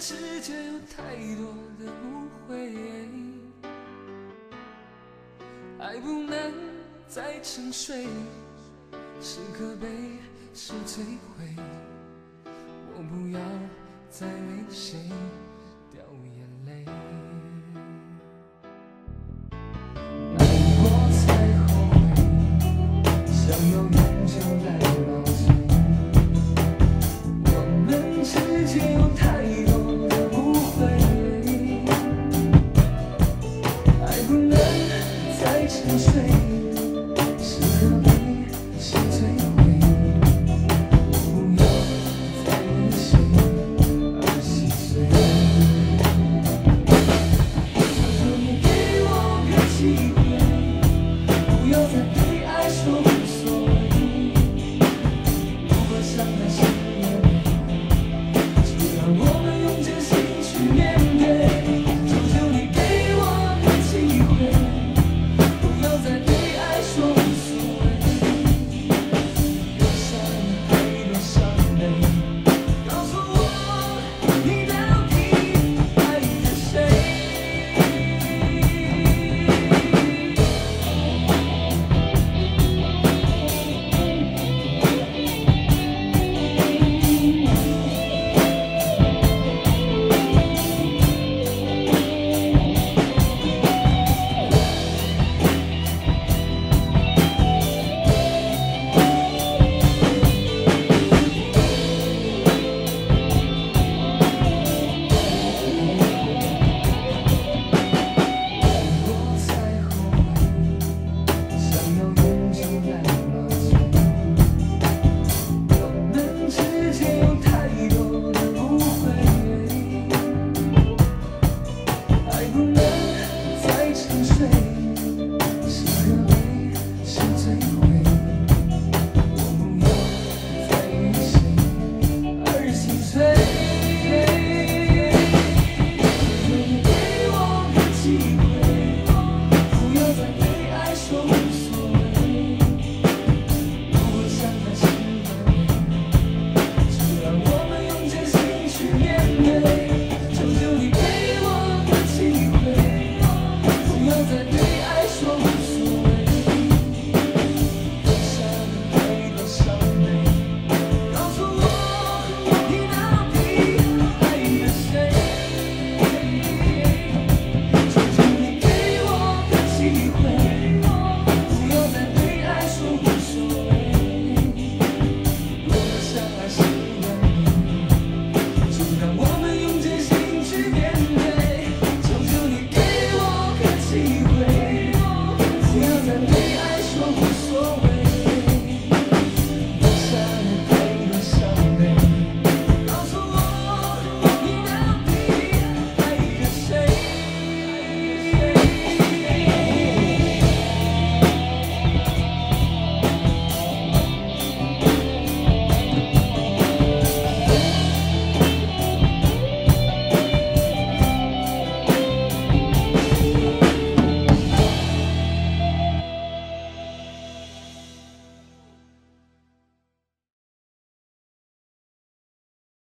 世间有太多的误会爱不能再沉睡是可悲是摧毁我不要再为谁 you're the